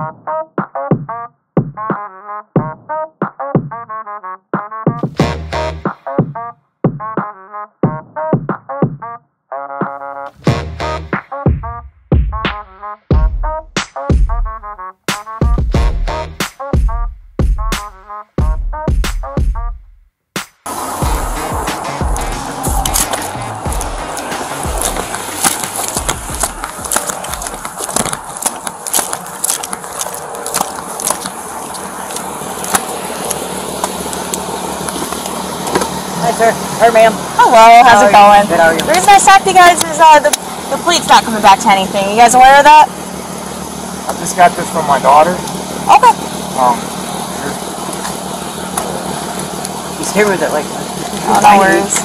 Thank you. Hello, how's How it going? Good, how are you? The reason I stopped you guys is uh, the, the fleet's not coming back to anything. You guys aware of that? I just got this from my daughter. Okay. Um, He's here with it, like. Oh, no worries.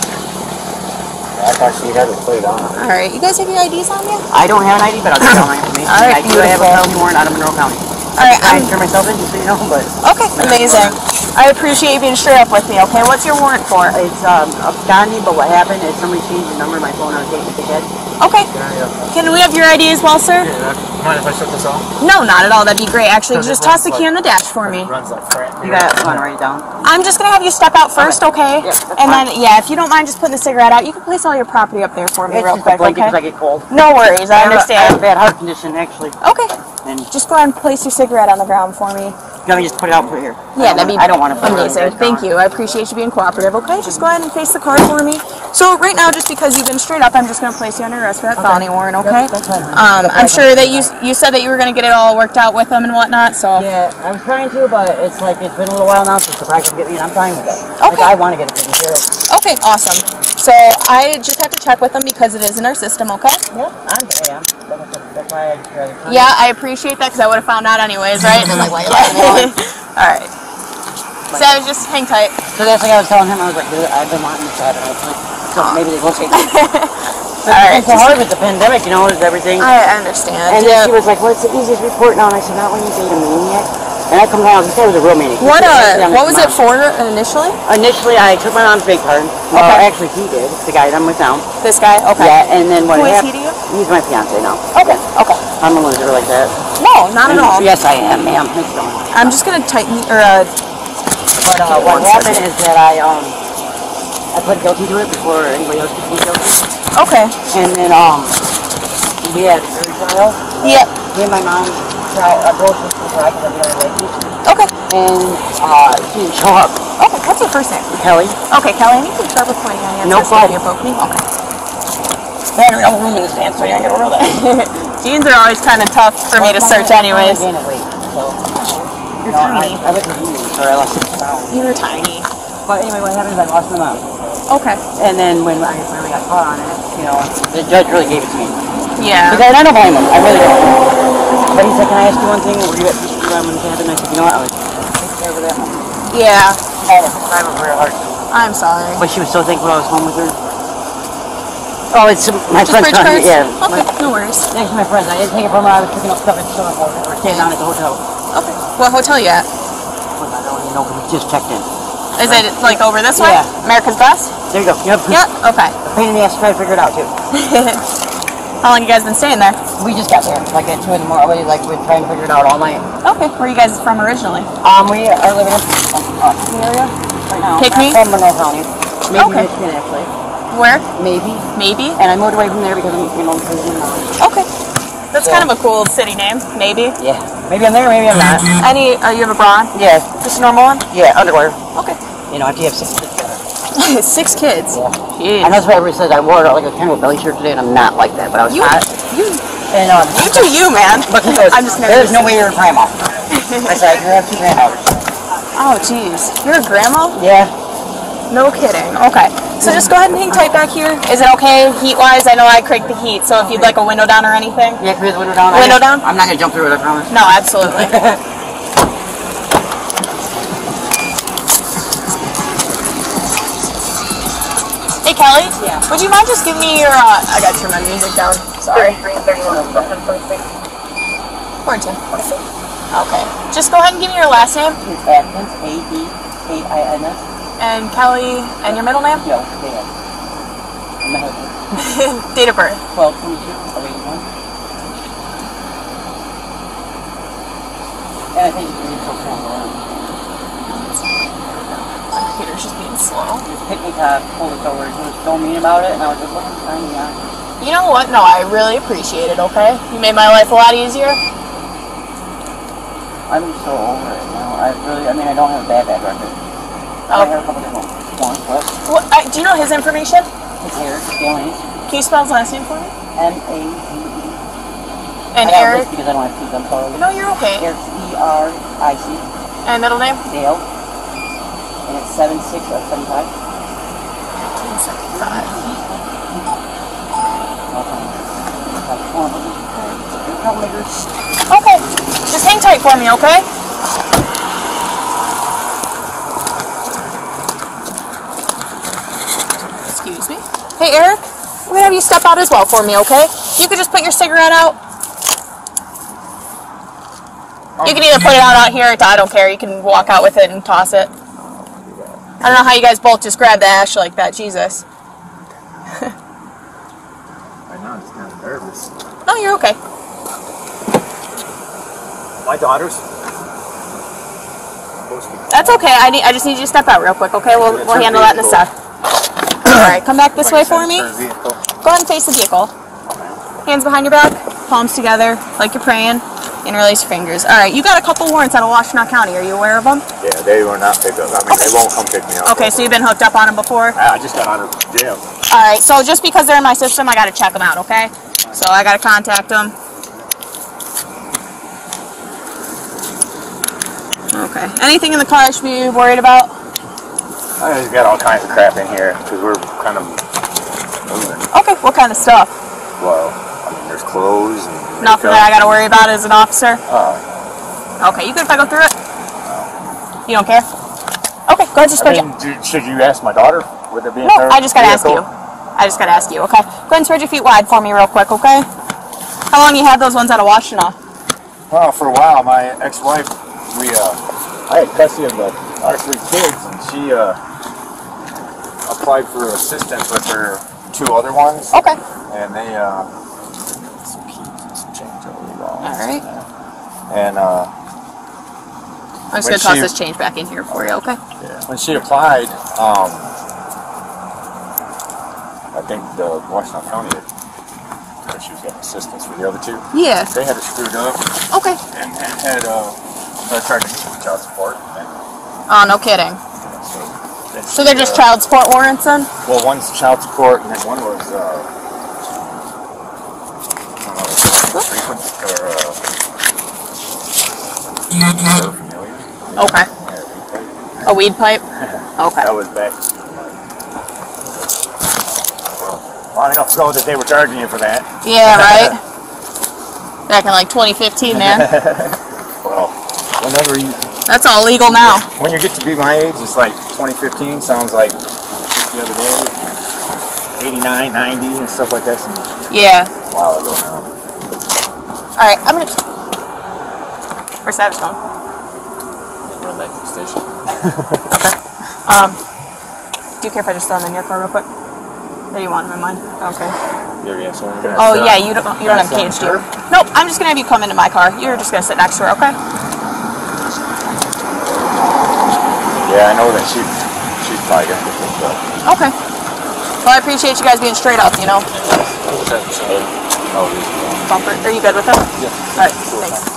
I thought she had it played on. All right, you guys have your IDs on you? I don't have an ID, but I'll give you all my information. All right, I do have a beautiful. felony warrant out of Monroe County. All right, I I'm, turn myself in, just so you know, but okay, amazing. I appreciate you being straight up with me. Okay, what's your warrant for? it's um, absconding, but what happened is somebody changed the number of my phone I was taking with the head. Okay, Can I, can we have your ID as well, sir? yeah, mind if I shut this off? No, not at all. That'd be great. Actually, just toss the like- key on the dash for me. Runs like crap. You got one, write it down. I'm just gonna have you step out first, okay? Yeah, and fine. then, yeah, if you don't mind just putting the cigarette out, you can place all your property up there for me It's real quick, a blanket okay? because I get cold. No worries, I have a- I have a understand. bad heart condition, actually. Okay, And just go ahead and place your cigarette on the ground for me. You want me to just put it out for here? Yeah, that'd be I don't want to put it amazing. on. Thank you. I appreciate you being cooperative. Okay, just go ahead and face the car for me. So right now, just because you've been straight up, I'm just going to place you under arrest for that felony warrant. Okay. that's fine. Um, I'm sure that you you said that you were going to get it all worked out with them and whatnot. So Yeah, I'm trying to, but it's like it's been a little while now since the practice get me, and I'm fine with it. Okay. Like, Okay. I want to get it taken care of. okay, awesome. So I just have to check with them because it is in our system. Okay. Yeah, I'm, yeah, that's, that's why I. Yeah, I appreciate that because I would have found out anyways, right? like, why all right. So I was just hang tight. So that's like I was telling him, I was like, dude, I've been wanting to the time. So maybe they will take it. All right. It's so hard with the pandemic, you know, with everything. I understand. And then yeah. she was like, what's the easiest report now? And I said, not when you date a maniac. And I come down, this guy was a real maniac. What uh? What was it for initially? Initially, I took my mom's big card. Well, Okay. actually, he did. The guy that I'm with now. This guy? Okay. Yeah, and then what Who is happened? he to you? He's my fiance now. Okay. Okay. I'm a loser like that. No, not at all. Yes, I am, ma'am. I'm just gonna tighten or uh. But uh, what happened is that I um I pled guilty to it before anybody else could plead guilty. Okay. And then um we had a jury trial. Yep. Me and my mom tried both of us tried because I'm the other. Okay. And uh she didn't show up. Okay. What's your first name? Kelly. Okay, Kelly. I need to start pointing on you. No problem. poke me. Okay. Man, we don't room in this you ain't gonna roll that. Jeans are always kind of tough for me to search, anyways. Weight, so. You're No, tiny. I live with you, so I lost six pounds. You're tiny. But anyway, what happened is I lost my mom. Okay. And then when I finally got caught on it, you know, the judge really gave it to me. Yeah. Because I don't blame him. I really don't. But he said, can I ask you one thing? Were you at peace with your mom when it happened? I said, you know what? I was take care of that. Yeah. And at the time, it very hard. I'm sorry. But she was so thankful I was home with her. Oh, it's my Just friend's son. Yeah. Okay. No worries. Thanks to my friends. I didn't take it from her. I was picking up stuff at the store. We're staying down at the hotel. Okay. What hotel you at? Well, I don't even know we just checked in. Is it like over this way? Yeah. America's Best? There you go. Yep. Yep. Okay. A pain in the ass to try to figure it out, too. How long you guys been staying there? We just got there, like at 2 in the morning. Like, we're trying to figure it out all night. Okay. Where are you guys from originally? Um, we are living in the area right now. Pinckney? I'm from Monroe County. Maybee Okay. Michigan, actually. Where? Maybee. Maybee. And I moved away from there because I'm, you know, because I'm, Okay. That's kind of a cool city name. Maybee. yeah. Maybe I'm there, maybe I'm not. Any? Uh, you have a bra? on? Yeah. Just a normal one? Yeah, underwear. Okay. You know, after you have six kids. Six kids. Yeah. Jeez. And that's why everybody says I wore like a kind of a belly shirt today, and I'm not like that, but I was You, hot. you, And um, you do you, man. but he goes, I'm just there's no way you're a grandma. I said, I can have two granddaughters. Oh, jeez. You're a grandma? Yeah. No kidding. Okay. So just go ahead and hang tight back here. Is it okay heat-wise? I know I crank the heat, so if you'd like a window down or anything. Yeah, can we have the window down? I Window just- down? I'm not gonna jump through it, I promise. No, absolutely. hey, Kelly. Yeah. Would you mind just giving me your? Uh, I got to turn my music down. Sorry. 14. Okay. Just go ahead and give me your last name It's A-D-K-I-N-S. and Kelly and your middle name. No, Dan. I'm the husband. Date of birth. 12, 22, of 81. And I think you can still count around. Computer's just being slow. This picnic uh, pulled us over. He was so mean about it, and I was just looking tiny out. You know what? No, I really appreciate it, okay? You made my life a lot easier. I'm so over it now. I really, I mean, I don't have a bad, bad record. I Oh. have a couple different ones, but What, uh, do you know his information? his hair, Galen's, Can you spell his last name for me? M-A-D-E. And I Eric? this because I don't have two, I'm sorry. No, you're okay. Eric's E-R-I-C, And middle name? Dale, and it's 76 of 75. Troublemakers. Okay. Just hang tight for me, okay? Excuse me. Hey, Eric. I'm gonna have you step out as well for me, okay? You could just put your cigarette out. You can either put it out out here. I don't care. You can walk out with it and toss it. I don't know how you guys both just grabbed the ash like that. Jesus. Right now, I'm just kind of nervous. No, you're okay. My daughter's. That's okay. I need. I just need you to step out real quick, okay? We'll, we'll handle that in a sec. All right, come back this way for me. Go ahead and face the vehicle. Hands behind your back, palms together, like you're praying, and release your fingers. All right, you got a couple warrants out of Washtenaw County. Are you aware of them? Yeah, they were not picked up. I mean, they won't come pick me up. Okay, so you've been hooked up on them before. I just got out of jail. All right, so just because they're in my system, I got to check them out. Okay, so I got to contact them. Okay. Anything in the car I should be worried about? I just got all kinds of crap in here because we're kind of moving. Okay. What kind of stuff? Well, I mean, there's clothes and Nothing that I got to worry about as an officer. Uh, Okay. You good if I go through it? You don't care? Okay. Go ahead. Just go. I mean, do- should you ask my daughter? Would there be No, I just gotta ask you. I just gotta ask you, okay? Go ahead and spread your feet wide for me real quick, okay? How long you had those ones out of Washtenaw? Well, for a while, my ex-wife, we, uh, I had custody of the, our three kids, and she, uh, applied for assistance with her two other ones, Okay. and they, uh, some keys and some change wrong. Alright. And, uh, I'm just gonna toss she- this change back in here for you, okay? Yeah. when she applied, um, I think the Washtenaw County had, she was getting assistance for the other two. Yeah. They had it screwed up Okay. and, and had, uh, charging me with child support. And, Oh, no kidding. so, So they're just uh, child support warrants then? Well, one's child support, and then one was uh, or uh. Okay. A weed pipe? Okay. that was back. Long enough ago that they were charging you for that. Yeah, right? Back in like 2015 there. Well, whenever you, That's all legal now. when you get to be my age, it's like 2015 sounds like the other day. 89, 90, and stuff like that. Yeah. a while ago now. Alright, I'm gonna. Where's Savage going? Going back to the station. Um, do you care if I just throw them in your car real quick? Or do you want them in mine? Okay. You already have someone? Oh yeah, you don't you don't have a cage, do you? Nope. I'm just gonna have you come into my car. You're just gonna sit next to her, okay? Yeah, I know that she she's probably gonna get picked up. Okay. Well, I appreciate you guys being straight up. You know, Oh, bumper. Are you good with it? yeah. All right. Thanks.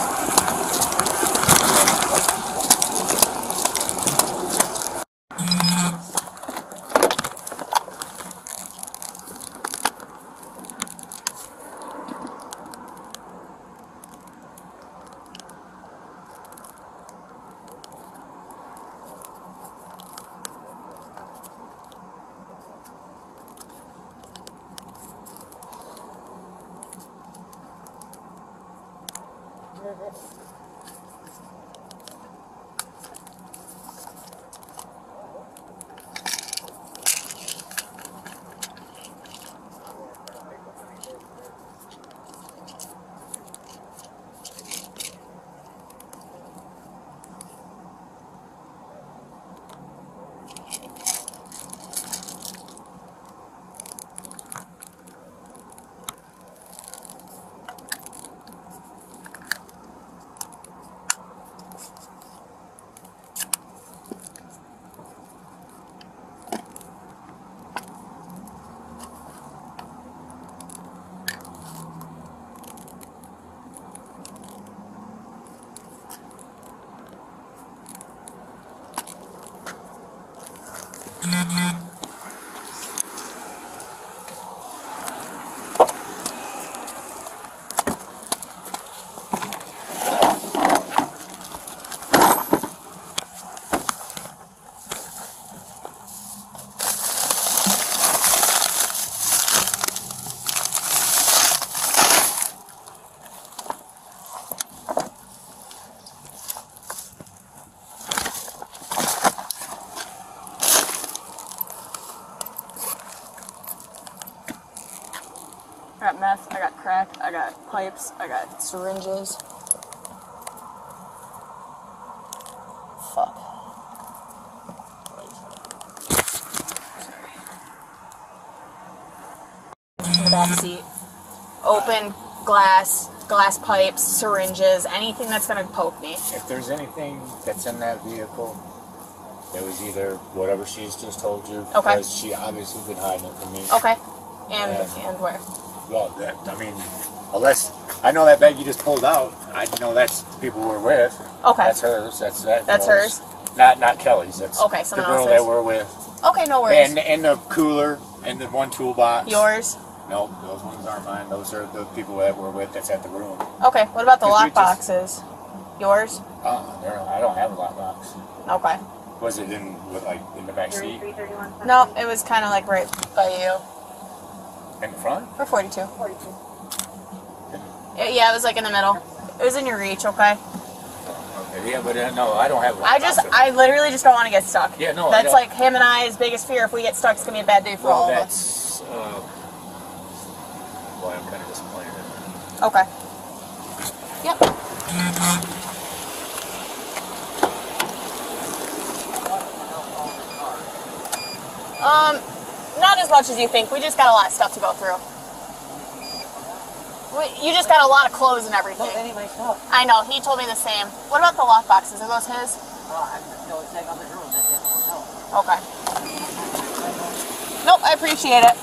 I got syringes. Fuck. In the back seat. Open glass, glass pipes, syringes, anything that's gonna poke me. If there's anything that's in that vehicle, it was either whatever she's just told you, Okay. because she obviously been hiding it from me. Okay. And Yeah. and where? Well, that, I mean, unless I know that bag you just pulled out, I know that's the people we're with. Okay. That's hers. That's that. That's girl's. hers? Not not Kelly's. That's Okay, the someone girl else's. that we're with. Okay, no worries. And and the cooler and the one toolbox. Yours? Nope, those ones aren't mine. Those are the people that we're with. That's at the room. Okay. What about the Did we lock just- boxes? Yours? Uh, there. I don't have a lockbox. Okay. Was it in with like in the back seat No, it was kind of like right by you. in the front? For 42. 42. Yeah, it was like in the middle. It was in your reach, okay? Okay, yeah, but uh, no, I don't have. I just, I literally just don't want to get stuck. Yeah, no, That's like him and I's biggest fear. If we get stuck, it's gonna be a bad day for well, all of us. that's uh, why I'm kind of disappointed. in it. Okay. Yep. Um, not as much as you think. We just got a lot of stuff to go through. You just got a lot of clothes and everything. stuff. I know. He told me the same. What about the lock boxes? Are those his? Well, I know it's like at the hotel. Okay. Nope. I appreciate it.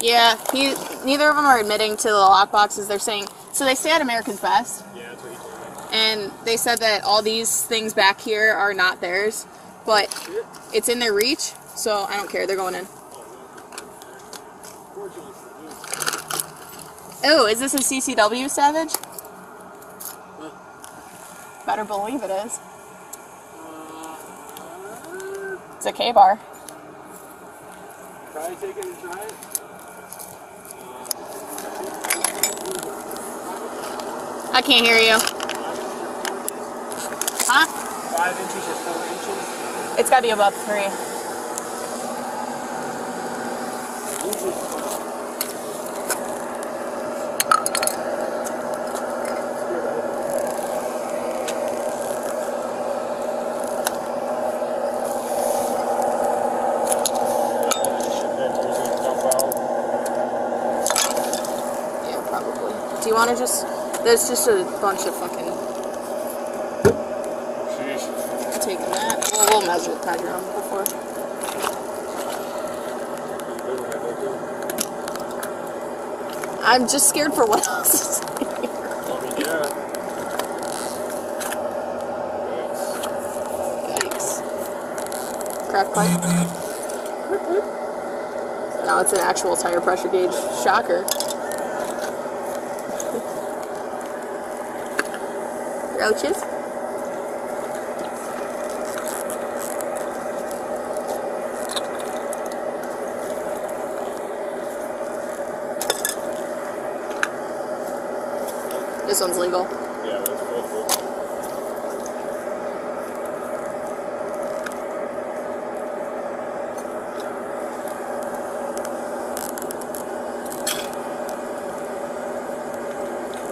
Yeah, he. Neither of them are admitting to the lock boxes. They're saying so. They stay at America's Best. Yeah, that's what he told me. And they said that all these things back here are not theirs, but it's in their reach, so I don't care. They're going in. Oh, is this a CCW Savage? Better believe it is. It's a Ka-Bar. Try it and try it. I can't hear you. Five inches or four inches. It's got to be above three. Yeah, probably. Do you want to just? There's just a bunch of fucking taking that. Measure on before. I'm just scared for what else is here. Crack pipe. Now it's an actual tire pressure gauge. Shocker. Roaches? One's legal. Yeah, that's.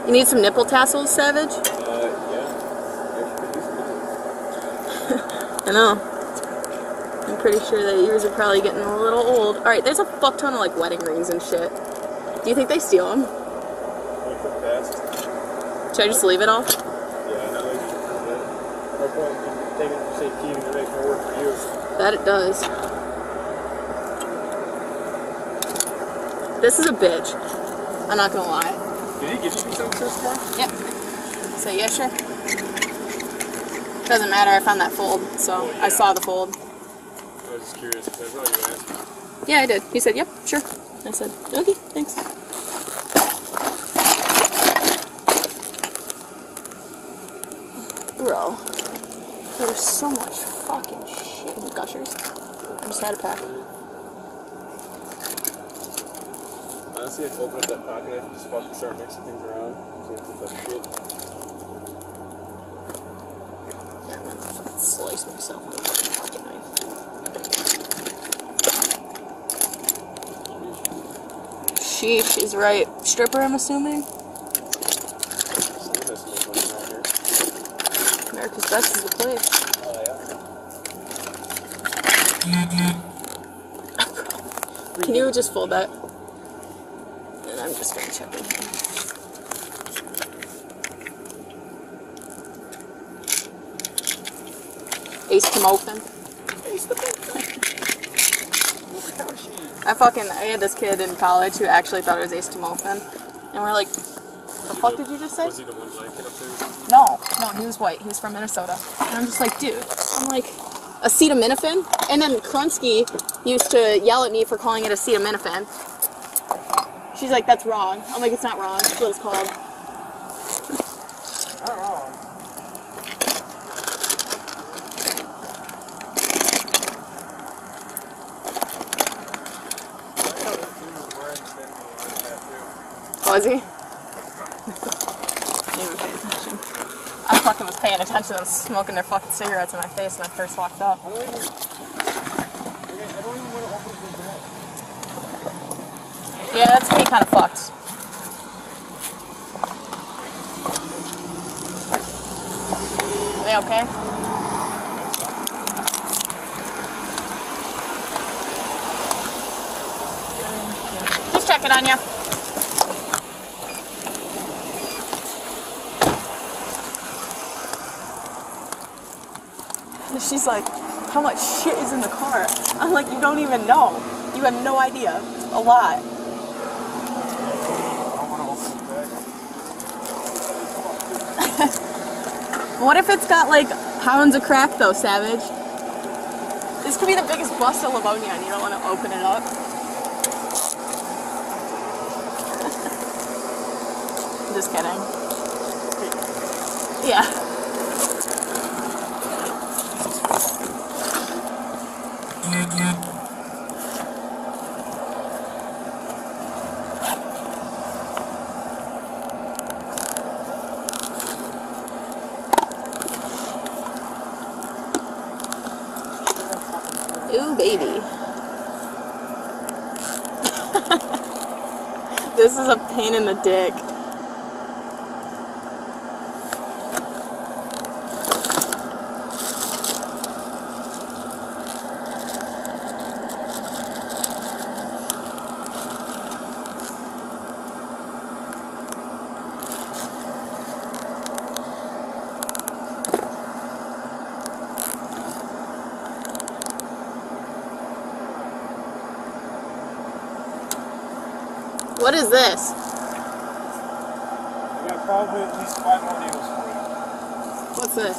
You need some nipple tassels, Savage? Uh, yeah. I know. I'm pretty sure that yours are probably getting a little old. Alright, there's a fuck ton of like wedding rings and shit. Do you think they steal them? We put past. Should I just leave it all? Yeah, I know they can prove it. No point in taking it for safekeeping to make more work for you. That it does. This is a bitch. I'm not gonna lie. Did he give you on Thursday? Yep. Say yeah, sure. Doesn't matter. I found that fold, so oh, I saw the fold. I was just curious because I thought you would ask. Yeah, I did. He said, "Yep, sure." I said, "Okay, thanks." Bro, there's so much fucking shit in the gushers. I just had a pack. Honestly, if I open up that pocket knife and just fucking start mixing things around, see if it's shit. Yeah, I'm gonna slice myself with a fucking pocket knife. Sheesh is right. Stripper, I'm assuming. So that's no money around here. America's Best is the place. Oh, yeah. Can you just fold that? And I'm just gonna check it. Ace came open. I fucking I had this kid in college who actually thought it was Ace Timofin. And we're like, the fuck did you just say? Was he the one blanket up there? No, no, he was white. He was from Minnesota. And I'm just like, dude, I'm like, acetaminophen? And then Krunsky used to yell at me for calling it acetaminophen. She's like, that's wrong. I'm like, it's not wrong. That's what it's called. Not wrong. Was he? Didn't even pay attention. I fucking was paying attention and smoking their fucking cigarettes in my face when I first walked up. Yeah, that's me kind of fucked. Are they okay? Just checking on you. Like, how much shit is in the car? I'm like, you don't even know. You have no idea. A lot. What if it's got like pounds of crack though, Savage? This could be the biggest bust of Livonia and you don't want to open it up. Just kidding. Yeah. Ooh, baby. this is a pain in the dick. What is this? We probably at least five more needles for you. What's this?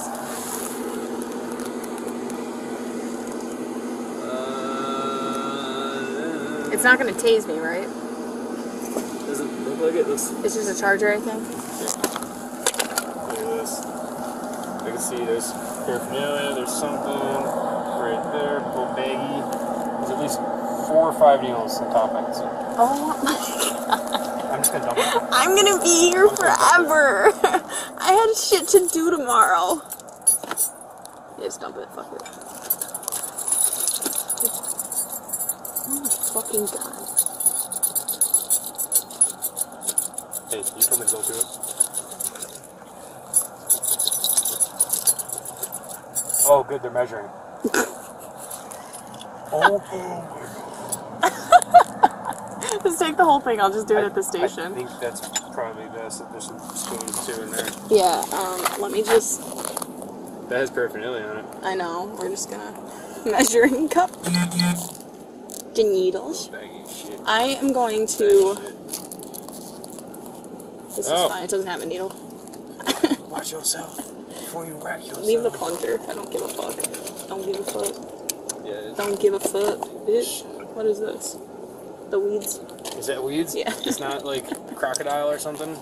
Uh, It's not gonna tase me, right? doesn't look like it. Looks It's just a charger, I think. Look at this. I can see there's paraphernalia, there's something right there, little baggy. There's at least four or five needles on top I can see. Oh my I'm just gonna dump it. I'm gonna be here forever. I had shit to do tomorrow. Yeah, just dump it. Fuck it. Oh my fucking god. Hey, you come and go through it. Oh, good, they're measuring. oh, Just take the whole thing. I'll just do it at the station. I think that's probably best. That there's some spoons too in there. Yeah. Um. Let me just. That has paraphernalia on it. I know. We're just gonna measuring cup. The needles. I am going to This Oh. is fine. It doesn't have a needle. Watch yourself before you wreck yourself. Leave the plunger. I don't give a fuck. Don't give a fuck. Yeah. Don't give a fuck, bitch. What is this? The weeds. Is that weeds? Yeah. It's not like crocodile or something.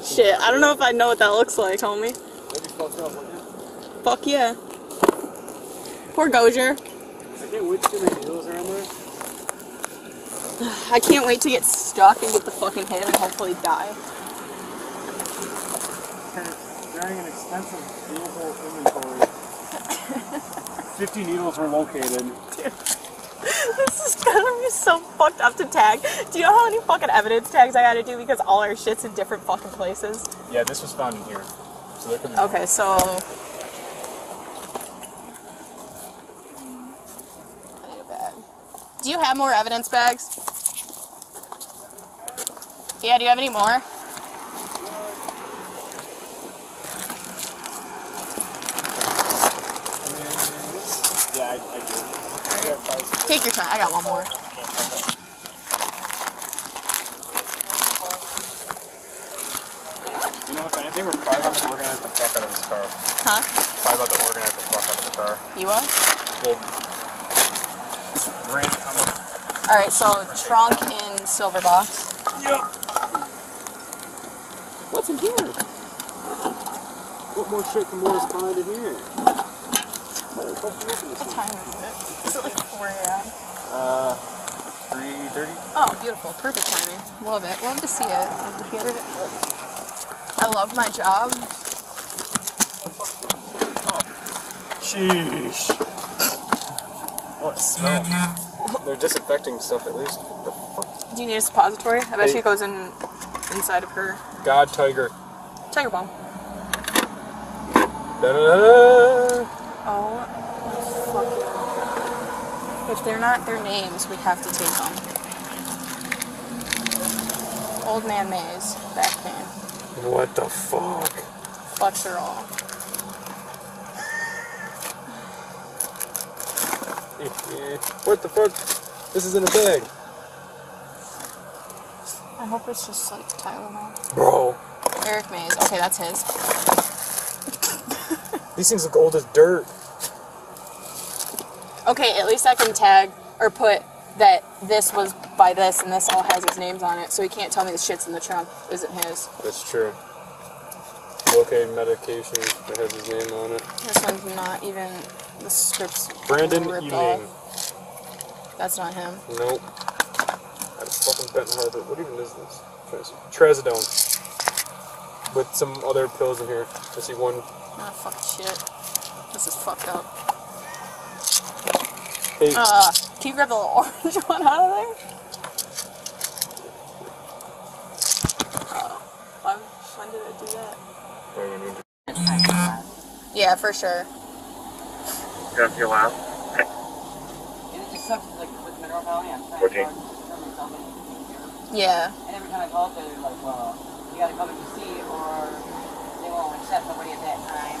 Shit, I don't know if I know what that looks like, homie. That'd fucked up, wouldn't it? Fuck yeah. Poor Gozer. I can't wait to get my needles around there. I can't wait to get stuck and get the fucking hit and hopefully die. During an extensive vehicle inventory, 50 needles were located. Gonna so fucked up to tag. Do you know how many fucking evidence tags I gotta do because all our shit's in different fucking places? Yeah, this was found in here. So be. Okay, so. I need a bag. Do you have more evidence bags? Yeah, do you have any more? Yeah, I, I do. I got five. Take your time. I got one more. You know, if anything, we're probably about to organize the fuck out of this car. Huh? Probably about to organize the fuck out of the car. You are? Well, rain coming. Alright, so trunk in silver box. Yep. What's in here? What more shit can Morris find in here? What time is it? Is it like 4 a.m.? Uh, 3.30? Oh, beautiful. Perfect timing. Love it. Love to see it. Love to hear it. I love my job. Sheesh. What a smell. They're disinfecting stuff at least. What the fuck? Do you need a suppository? I bet Hey. she goes in inside of her God Tiger. Tiger Balm. Da-da-da. Oh, fuck yeah. If they're not their names, we have to take them. Old Man Maze, back pain. What the fuck? Fucks all. what the fuck? This is in a bag. I hope it's just like Tylenol. Bro. Eric Maze. Okay, that's his. These things look old as dirt. Okay, at least I can tag or put that this was by this and this all has his names on it, so he can't tell me the shit's in the trunk isn't his. That's true. Okay, medication that has his name on it. This one's not even the script's Brandon Ealing. off. That's not him. Nope. Out of fucking Benton Harbor. What even is this? Trazodone. With some other pills in here. I see one. Ah, fuck shit. This is fucked up. Hey, Uh, can you grab the little orange one out of there? Oh, why, when did it do that? Yeah, for sure. You don't feel loud? It just sucks, like, with Mineral Valley, I'm trying Would to you? tell myself that Yeah. And every time I go up there, they're like, well, you gotta come and see, or they won't accept somebody at that time.